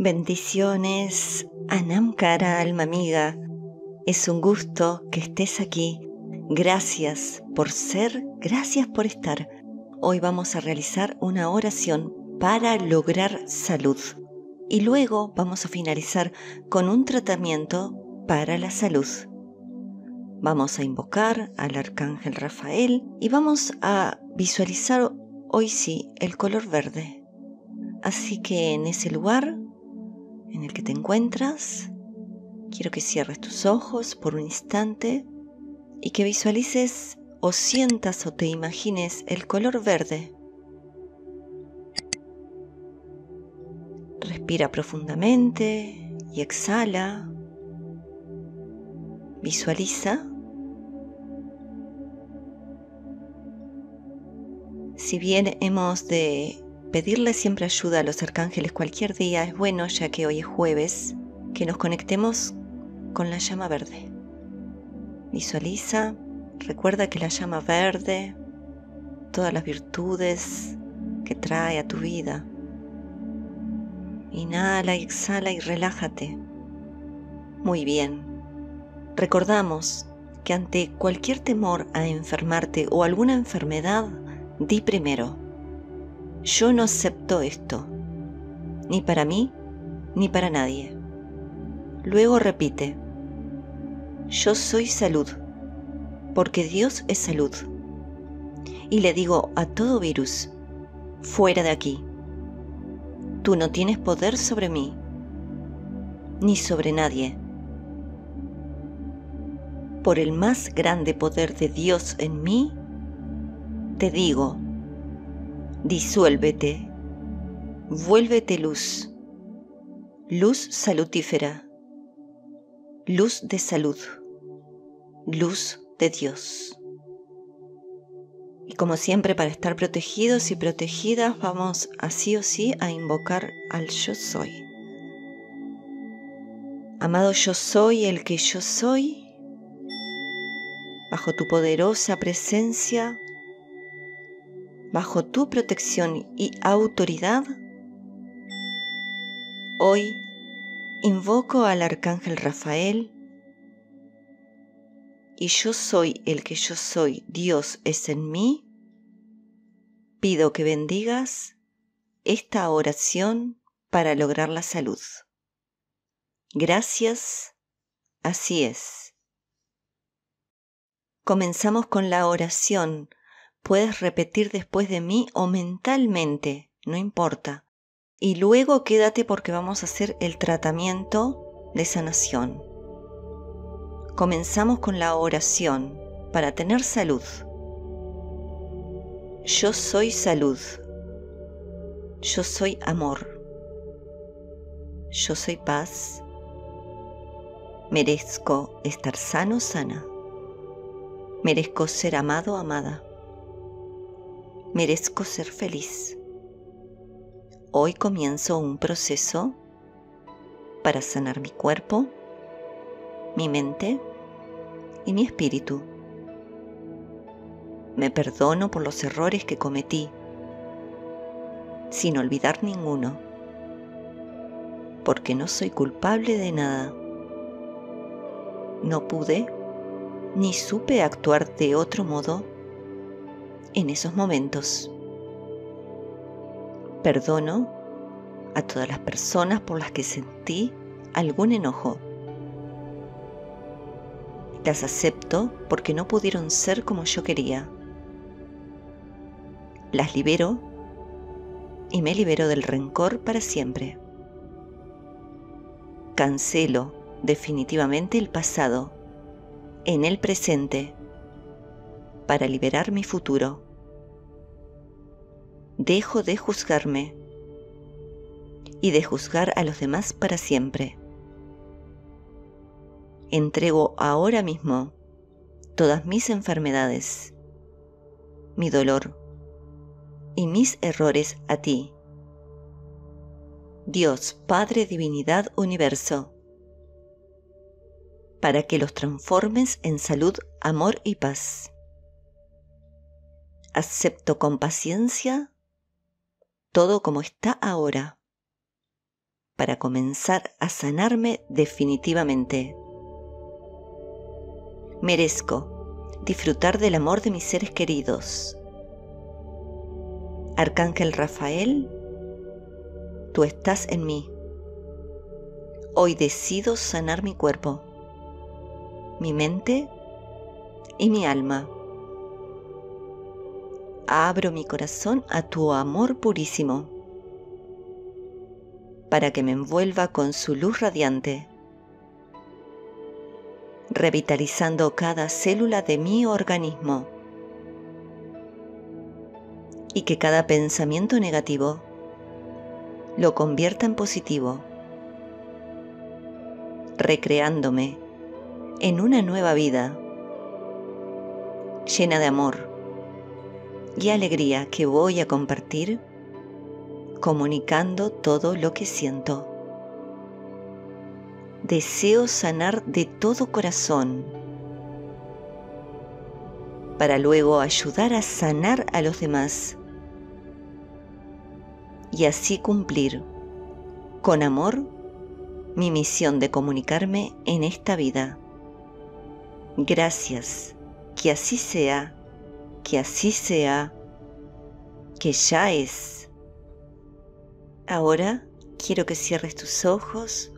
Bendiciones, Anamkara, alma amiga. Es un gusto que estés aquí. Gracias por ser, gracias por estar. Hoy vamos a realizar una oración para lograr salud. Y luego vamos a finalizar con un tratamiento para la salud. Vamos a invocar al arcángel Rafael y vamos a visualizar hoy sí el color verde. Así que en ese lugar en el que te encuentras, quiero que cierres tus ojos por un instante y que visualices o sientas o te imagines el color verde. Respira profundamente y exhala. Visualiza. Si bien hemos de Pedirle siempre ayuda a los arcángeles cualquier día es bueno ya que hoy es jueves, que nos conectemos con la llama verde. Visualiza, recuerda que la llama verde, todas las virtudes que trae a tu vida. Inhala exhala y relájate. Muy bien. Recordamos que ante cualquier temor a enfermarte o alguna enfermedad, di primero yo no acepto esto, ni para mí, ni para nadie. Luego repite, yo soy salud, porque Dios es salud. Y le digo a todo virus, fuera de aquí. Tú no tienes poder sobre mí, ni sobre nadie. Por el más grande poder de Dios en mí, te digo, disuélvete, vuélvete luz, luz salutífera, luz de salud, luz de Dios. Y como siempre, para estar protegidos y protegidas, vamos así o sí a invocar al yo soy. Amado yo soy el que yo soy, bajo tu poderosa presencia bajo tu protección y autoridad, hoy invoco al Arcángel Rafael y yo soy el que yo soy, Dios es en mí, pido que bendigas esta oración para lograr la salud. Gracias, así es. Comenzamos con la oración Puedes repetir después de mí o mentalmente, no importa. Y luego quédate porque vamos a hacer el tratamiento de sanación. Comenzamos con la oración para tener salud. Yo soy salud. Yo soy amor. Yo soy paz. Merezco estar sano, sana. Merezco ser amado, amada merezco ser feliz. Hoy comienzo un proceso para sanar mi cuerpo, mi mente y mi espíritu. Me perdono por los errores que cometí, sin olvidar ninguno, porque no soy culpable de nada. No pude ni supe actuar de otro modo en esos momentos. Perdono a todas las personas por las que sentí algún enojo. Las acepto porque no pudieron ser como yo quería. Las libero y me libero del rencor para siempre. Cancelo definitivamente el pasado en el presente para liberar mi futuro. Dejo de juzgarme y de juzgar a los demás para siempre. Entrego ahora mismo todas mis enfermedades, mi dolor y mis errores a ti. Dios Padre Divinidad Universo, para que los transformes en salud, amor y paz acepto con paciencia todo como está ahora, para comenzar a sanarme definitivamente. Merezco disfrutar del amor de mis seres queridos. Arcángel Rafael, tú estás en mí. Hoy decido sanar mi cuerpo, mi mente y mi alma. Abro mi corazón a tu amor purísimo para que me envuelva con su luz radiante, revitalizando cada célula de mi organismo y que cada pensamiento negativo lo convierta en positivo, recreándome en una nueva vida llena de amor y alegría que voy a compartir comunicando todo lo que siento. Deseo sanar de todo corazón para luego ayudar a sanar a los demás y así cumplir con amor mi misión de comunicarme en esta vida. Gracias, que así sea, que así sea, que ya es. Ahora quiero que cierres tus ojos,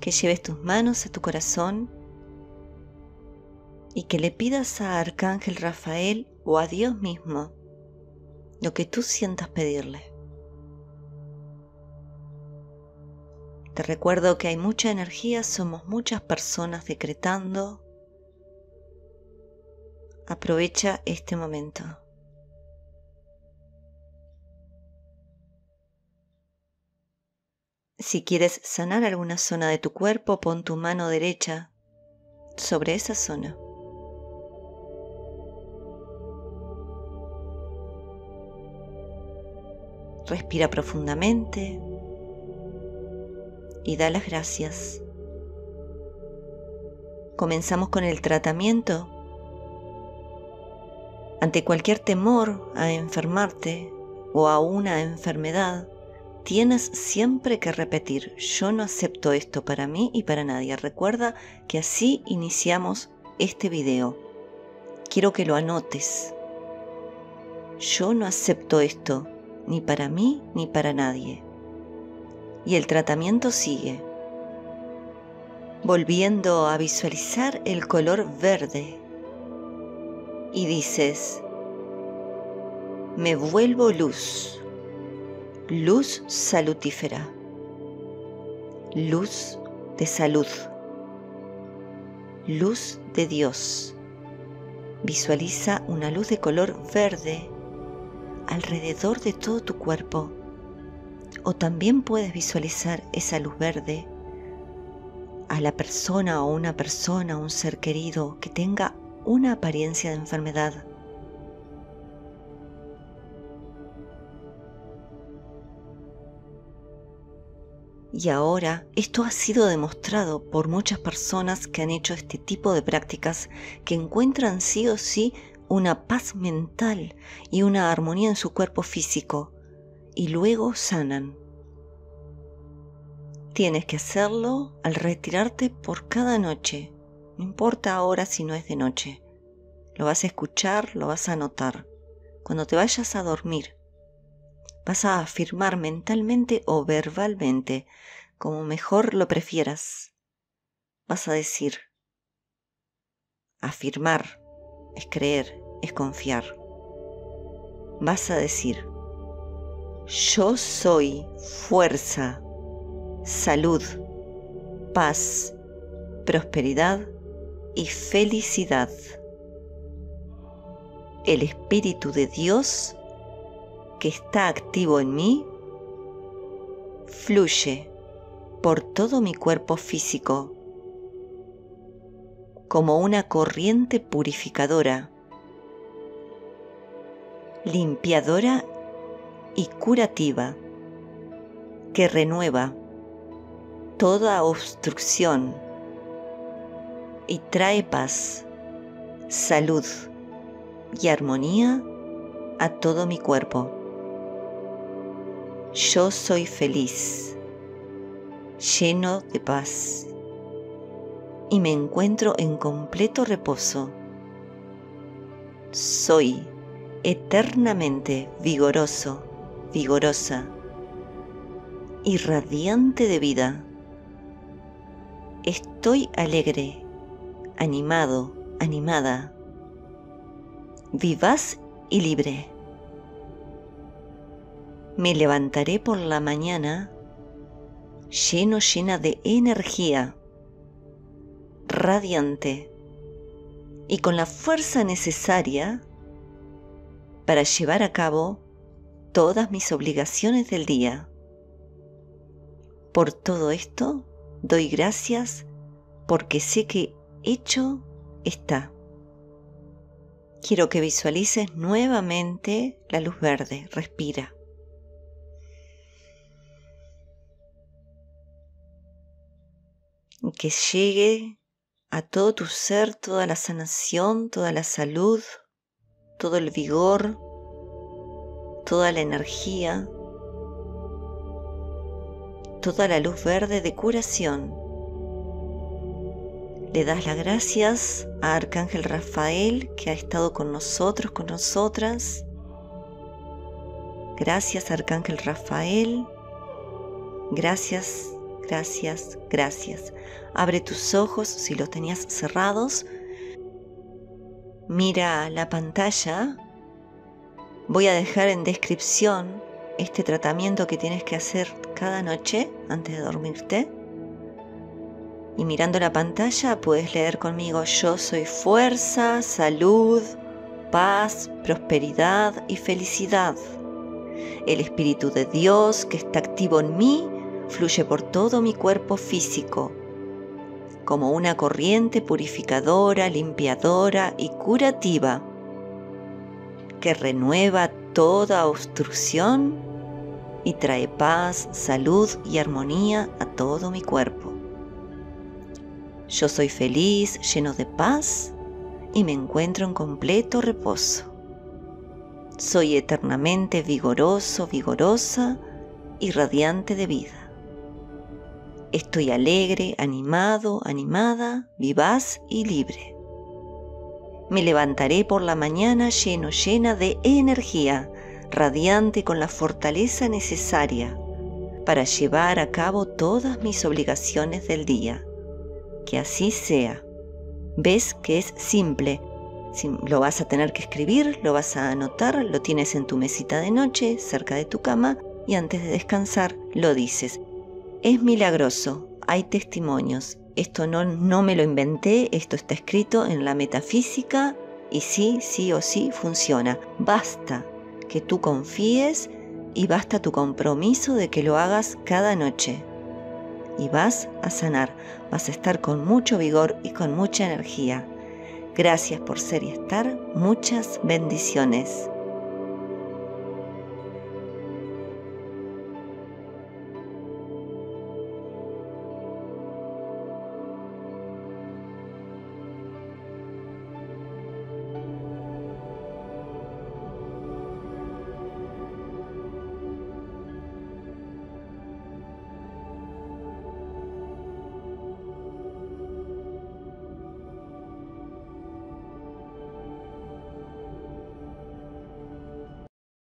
que lleves tus manos a tu corazón y que le pidas a Arcángel Rafael o a Dios mismo lo que tú sientas pedirle. Te recuerdo que hay mucha energía, somos muchas personas decretando. Aprovecha este momento. Si quieres sanar alguna zona de tu cuerpo, pon tu mano derecha sobre esa zona. Respira profundamente y da las gracias. Comenzamos con el tratamiento. Ante cualquier temor a enfermarte o a una enfermedad, tienes siempre que repetir, yo no acepto esto para mí y para nadie. Recuerda que así iniciamos este video. Quiero que lo anotes. Yo no acepto esto, ni para mí ni para nadie. Y el tratamiento sigue, volviendo a visualizar el color verde. Y dices, me vuelvo luz luz salutífera, luz de salud, luz de Dios. Visualiza una luz de color verde alrededor de todo tu cuerpo. O también puedes visualizar esa luz verde a la persona o una persona, un ser querido que tenga una apariencia de enfermedad. Y ahora esto ha sido demostrado por muchas personas que han hecho este tipo de prácticas que encuentran sí o sí una paz mental y una armonía en su cuerpo físico y luego sanan. Tienes que hacerlo al retirarte por cada noche, no importa ahora si no es de noche. Lo vas a escuchar, lo vas a notar. Cuando te vayas a dormir, Vas a afirmar mentalmente o verbalmente, como mejor lo prefieras. Vas a decir, afirmar es creer, es confiar. Vas a decir, yo soy fuerza, salud, paz, prosperidad y felicidad. El Espíritu de Dios que está activo en mí fluye por todo mi cuerpo físico como una corriente purificadora, limpiadora y curativa que renueva toda obstrucción y trae paz, salud y armonía a todo mi cuerpo. Yo soy feliz. lleno de paz y me encuentro en completo reposo. Soy eternamente vigoroso, vigorosa y radiante de vida. Estoy alegre, animado, animada, vivaz y libre. Me levantaré por la mañana lleno, llena de energía, radiante y con la fuerza necesaria para llevar a cabo todas mis obligaciones del día. Por todo esto doy gracias porque sé que hecho está. Quiero que visualices nuevamente la luz verde. Respira. que llegue a todo tu ser, toda la sanación, toda la salud, todo el vigor, toda la energía, toda la luz verde de curación. Le das las gracias a Arcángel Rafael que ha estado con nosotros, con nosotras. Gracias Arcángel Rafael. Gracias gracias, gracias. Abre tus ojos si los tenías cerrados. Mira la pantalla. Voy a dejar en descripción este tratamiento que tienes que hacer cada noche antes de dormirte. Y mirando la pantalla puedes leer conmigo Yo soy fuerza, salud, paz, prosperidad y felicidad. El Espíritu de Dios que está activo en mí fluye por todo mi cuerpo físico, como una corriente purificadora, limpiadora y curativa, que renueva toda obstrucción y trae paz, salud y armonía a todo mi cuerpo. Yo soy feliz, lleno de paz y me encuentro en completo reposo. Soy eternamente vigoroso, vigorosa y radiante de vida. Estoy alegre, animado, animada, vivaz y libre. Me levantaré por la mañana lleno, llena de energía, radiante con la fortaleza necesaria para llevar a cabo todas mis obligaciones del día. Que así sea. ¿Ves que es simple? Lo vas a tener que escribir, lo vas a anotar, lo tienes en tu mesita de noche, cerca de tu cama, y antes de descansar lo dices. Es milagroso, hay testimonios. Esto no, no me lo inventé, esto está escrito en la metafísica y sí, sí o sí funciona. Basta que tú confíes y basta tu compromiso de que lo hagas cada noche. Y vas a sanar, vas a estar con mucho vigor y con mucha energía. Gracias por ser y estar, muchas bendiciones.